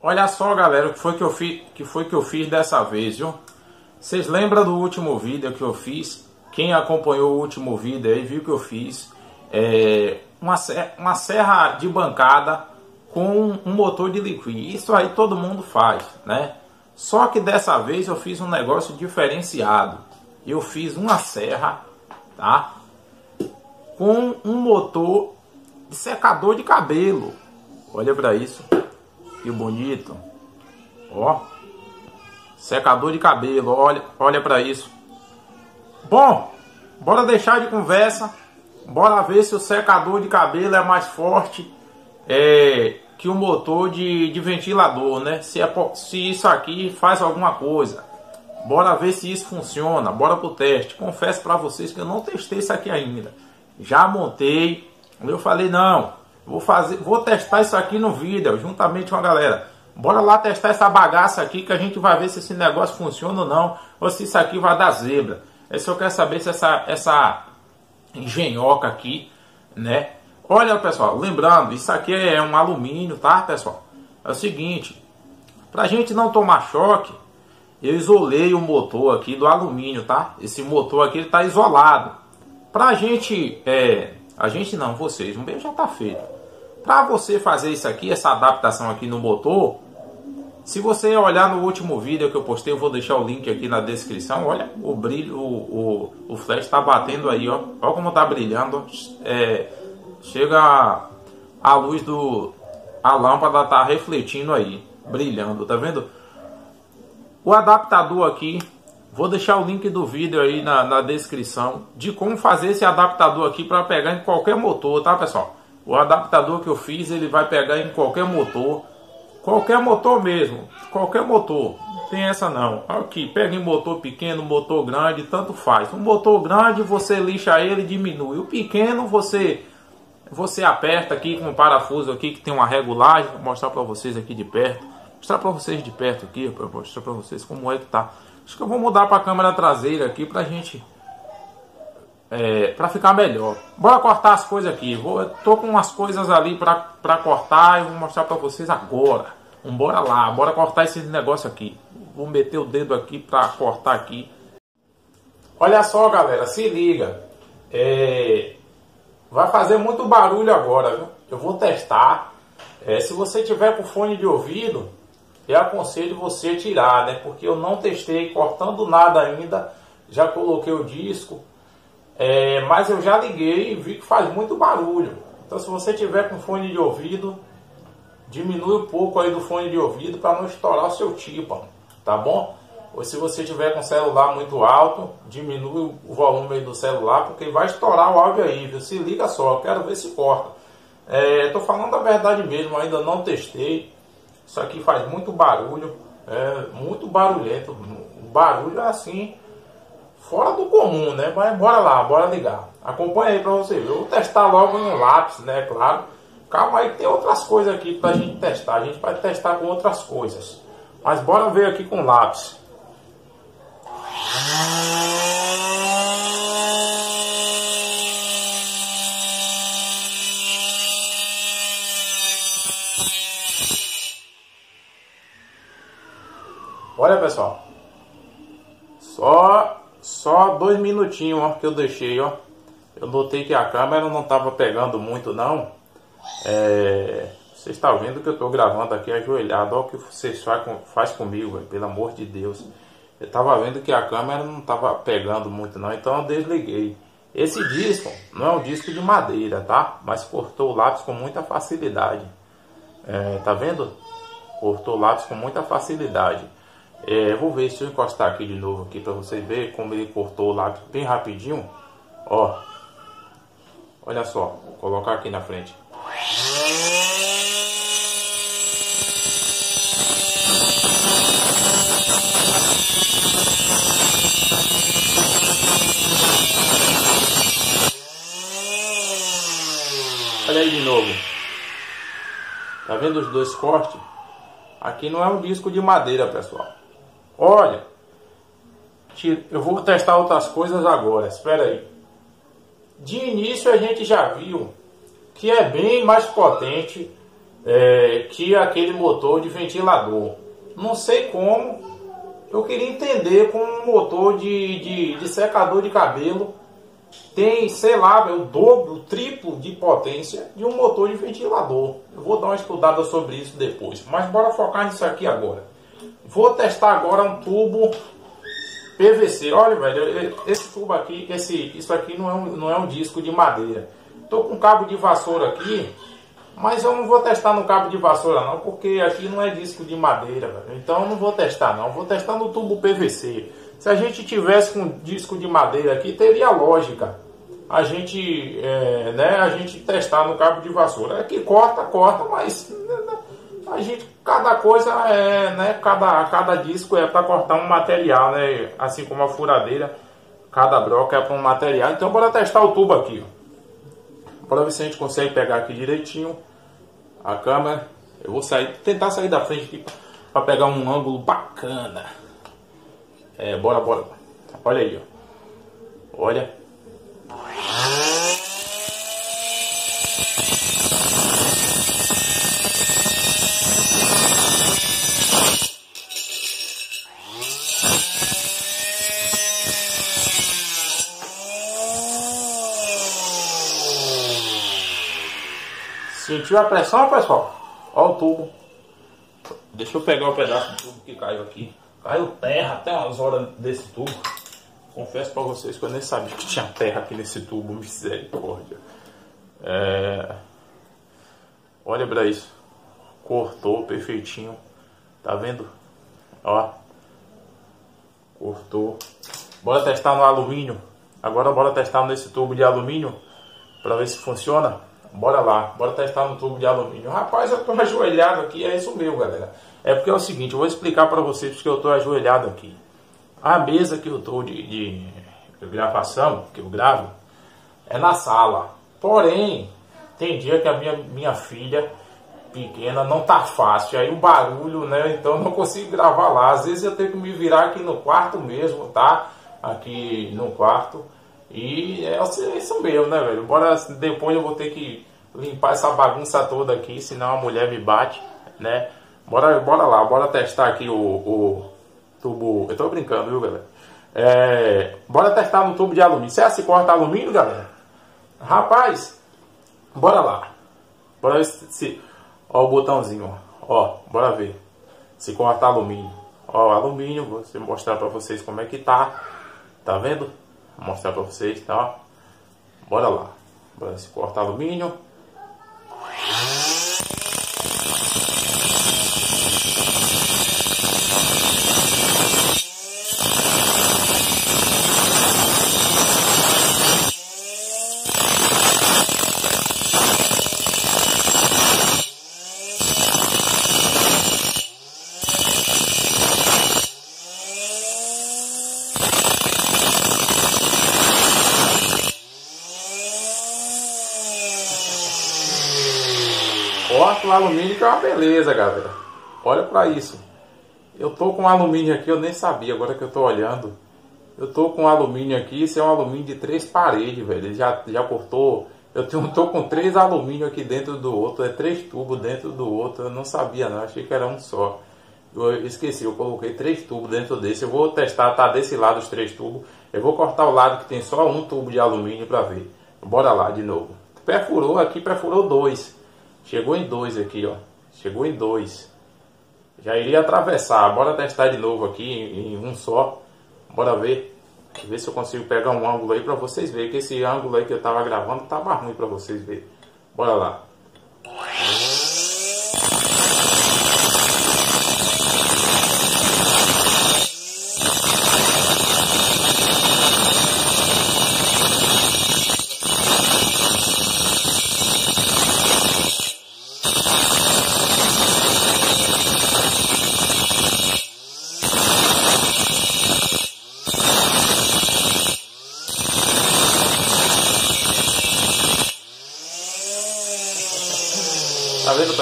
Olha só, galera, o que foi que eu fiz, que foi que eu fiz dessa vez, viu? Vocês lembram do último vídeo que eu fiz? Quem acompanhou o último vídeo aí viu que eu fiz é, uma, uma serra de bancada com um motor de liquid. Isso aí todo mundo faz, né? Só que dessa vez eu fiz um negócio diferenciado. Eu fiz uma serra, tá? Com um motor de secador de cabelo. Olha para isso. Que bonito. Ó. Secador de cabelo. Olha, olha para isso. Bom, bora deixar de conversa. Bora ver se o secador de cabelo é mais forte é, que o motor de, de ventilador, né? Se, é, se isso aqui faz alguma coisa. Bora ver se isso funciona. Bora pro teste. Confesso para vocês que eu não testei isso aqui ainda. Já montei. Eu falei, não, Vou fazer, vou testar isso aqui no vídeo, juntamente com a galera. Bora lá testar essa bagaça aqui que a gente vai ver se esse negócio funciona ou não, ou se isso aqui vai dar zebra. Esse eu quero saber se essa essa engenhoca aqui, né? Olha, pessoal, lembrando, isso aqui é um alumínio, tá, pessoal? É o seguinte, pra gente não tomar choque, eu isolei o motor aqui do alumínio, tá? Esse motor aqui ele tá isolado. Pra gente, é, a gente não, vocês, um bem já tá feito. Para você fazer isso aqui, essa adaptação aqui no motor, se você olhar no último vídeo que eu postei, eu vou deixar o link aqui na descrição. Olha o brilho, o, o, o flash está batendo aí, ó. Olha como está brilhando. É, chega a, a luz do a lâmpada tá refletindo aí, brilhando, tá vendo? O adaptador aqui, vou deixar o link do vídeo aí na, na descrição de como fazer esse adaptador aqui para pegar em qualquer motor, tá pessoal? O adaptador que eu fiz, ele vai pegar em qualquer motor. Qualquer motor mesmo. Qualquer motor. Não tem essa não. Aqui, pega em motor pequeno, motor grande, tanto faz. Um motor grande, você lixa ele e diminui. O pequeno, você você aperta aqui com um parafuso aqui que tem uma regulagem. Vou mostrar para vocês aqui de perto. Vou mostrar para vocês de perto aqui, para mostrar para vocês como é que tá. Acho que eu vou mudar para a câmera traseira aqui pra gente é, para ficar melhor. Bora cortar as coisas aqui. Vou, tô com umas coisas ali para cortar e vou mostrar para vocês agora. Então, bora lá, bora cortar esse negócio aqui. Vou meter o dedo aqui para cortar aqui. Olha só, galera, se liga. É, vai fazer muito barulho agora, viu? Eu vou testar. É, se você tiver com fone de ouvido, eu aconselho você tirar, né? Porque eu não testei cortando nada ainda. Já coloquei o disco é, mas eu já liguei e vi que faz muito barulho. Então se você tiver com fone de ouvido, diminui um pouco aí do fone de ouvido para não estourar o seu tímpano, tá bom? Ou se você tiver com celular muito alto, diminui o volume do celular, porque vai estourar o áudio aí, viu? Se liga só, quero ver se corta. É, tô falando a verdade mesmo, ainda não testei. Isso aqui faz muito barulho, é muito barulhento. O barulho é assim, fora do comum, né? Mas bora lá, bora ligar. Acompanha aí pra você ver. Eu vou testar logo no lápis, né? Claro. Calma aí, tem outras coisas aqui pra gente testar. A gente vai testar com outras coisas. Mas bora ver aqui com lápis. Olha pessoal, só só dois minutinhos ó, que eu deixei, ó. Eu notei que a câmera não estava pegando muito, não. É... Vocês estão vendo que eu estou gravando aqui ajoelhado. Olha o que vocês faz comigo, véio, pelo amor de Deus. Eu estava vendo que a câmera não estava pegando muito, não. Então eu desliguei. Esse disco não é um disco de madeira, tá? Mas cortou o lápis com muita facilidade. É, tá vendo? Cortou o lápis com muita facilidade. É, vou ver se eu encostar aqui de novo aqui para vocês verem como ele cortou o lápis bem rapidinho. Ó, olha só, vou colocar aqui na frente. Olha aí de novo. Tá vendo os dois cortes? Aqui não é um disco de madeira, pessoal. Olha, eu vou testar outras coisas agora, espera aí. De início a gente já viu que é bem mais potente é, que aquele motor de ventilador. Não sei como, eu queria entender como um motor de, de, de secador de cabelo tem, sei lá, o dobro, o triplo de potência de um motor de ventilador. Eu vou dar uma estudada sobre isso depois. Mas bora focar nisso aqui agora. Vou testar agora um tubo PVC. Olha, velho, esse tubo aqui, esse, isso aqui não é, um, não é um disco de madeira. Tô com cabo de vassoura aqui, mas eu não vou testar no cabo de vassoura não, porque aqui não é disco de madeira, velho. Então não vou testar não, vou testar no tubo PVC. Se a gente tivesse com um disco de madeira aqui, teria lógica a gente, é, né, a gente testar no cabo de vassoura. É que corta, corta, mas né, a gente, cada coisa é, né, cada, cada disco é para cortar um material, né, assim como a furadeira, cada broca é para um material. Então bora testar o tubo aqui, ó. Bora ver se a gente consegue pegar aqui direitinho a câmera. Eu vou sair, tentar sair da frente aqui para pegar um ângulo bacana. É, bora, bora. Olha aí, ó. Olha. Sentiu a pressão, pessoal? Olha o tubo. Deixa eu pegar o pedaço do tubo que caiu aqui. Caiu terra até umas horas desse tubo. Confesso para vocês que eu nem sabia que tinha terra aqui nesse tubo. Misericórdia. É... Olha para isso. Cortou perfeitinho. Tá vendo? Ó. Cortou. Bora testar no alumínio. Agora bora testar nesse tubo de alumínio. Para ver se funciona. Bora lá, bora testar no tubo de alumínio. Rapaz, eu tô ajoelhado aqui, é isso mesmo, galera. É porque é o seguinte, eu vou explicar para vocês porque eu tô ajoelhado aqui. A mesa que eu tô de, de, de gravação, que eu gravo, é na sala. Porém, tem dia que a minha, minha filha pequena não tá fácil. Aí o barulho, né? Então não consigo gravar lá. Às vezes eu tenho que me virar aqui no quarto mesmo, tá? Aqui no quarto. E é isso mesmo, né, velho? Bora, depois eu vou ter que limpar essa bagunça toda aqui, senão a mulher me bate, né? Bora, bora lá, bora testar aqui o, o tubo. Eu tô brincando, viu, galera? É, bora testar no tubo de alumínio. Você se corta alumínio, galera? Rapaz, bora lá. Bora ver se. se ó, o botãozinho, ó. ó. Bora ver. Se corta alumínio. Ó, alumínio, vou mostrar pra vocês como é que tá. Tá vendo? Mostrar pra vocês, tá? Bora lá. Bora se cortar alumínio. O alumínio que é uma beleza, galera. Olha para isso. Eu tô com alumínio aqui, eu nem sabia, agora que eu tô olhando. Eu tô com alumínio aqui, isso é um alumínio de três paredes, velho. Ele já, já cortou. Eu tenho, tô com três alumínio aqui dentro do outro, é três tubos dentro do outro. Eu não sabia não, achei que era um só. Eu esqueci, eu coloquei três tubos dentro desse. Eu vou testar, tá desse lado os três tubos. Eu vou cortar o lado que tem só um tubo de alumínio para ver. Bora lá de novo. Perfurou aqui, perfurou dois. Chegou em dois aqui, ó. Chegou em dois. Já iria atravessar. Bora testar de novo aqui em, um só. Bora ver. Ver se eu consigo pegar um ângulo aí pra vocês verem. Que esse ângulo aí que eu tava gravando tava ruim pra vocês verem. Bora lá.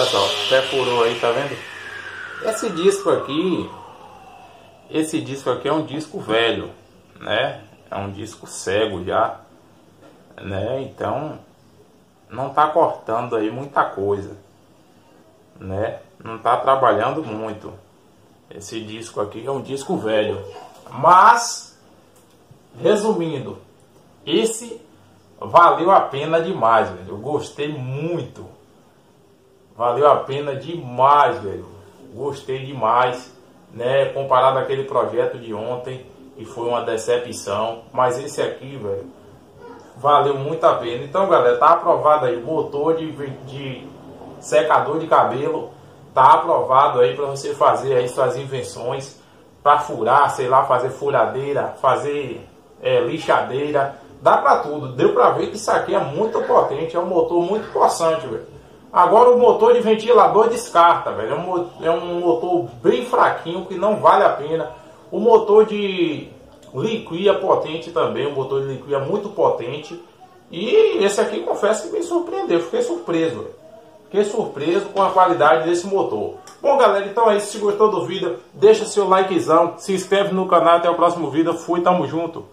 Vendo, pessoal? Perfurou aí, tá vendo? Esse disco aqui, esse disco aqui é um disco velho, né? É um disco cego já, né? Então, não tá cortando aí muita coisa. né? Não tá trabalhando muito. Esse disco aqui é um disco velho. Mas, resumindo, esse valeu a pena demais, velho. Eu gostei muito. Valeu a pena demais, velho. Gostei demais, né? Comparado àquele projeto de ontem, e foi uma decepção. Mas esse aqui, velho, valeu muito a pena. Então, galera, tá aprovado aí. Motor de, de secador de cabelo. Tá aprovado aí para você fazer aí suas invenções. Para furar, sei lá, fazer furadeira, fazer é, lixadeira. Dá para tudo. Deu para ver que isso aqui é muito potente. É um motor muito possante, velho. Agora o motor de ventilador descarta, velho. É um, é um motor bem fraquinho que não vale a pena. O motor de liquia potente também, um motor de liquia muito potente. E esse aqui confesso que me surpreendeu, fiquei surpreso. Fiquei surpreso com a qualidade desse motor. Bom galera, então é isso. Se gostou do vídeo, deixa seu likezão, se inscreve no canal. Até o próximo vídeo. Fui, tamo junto.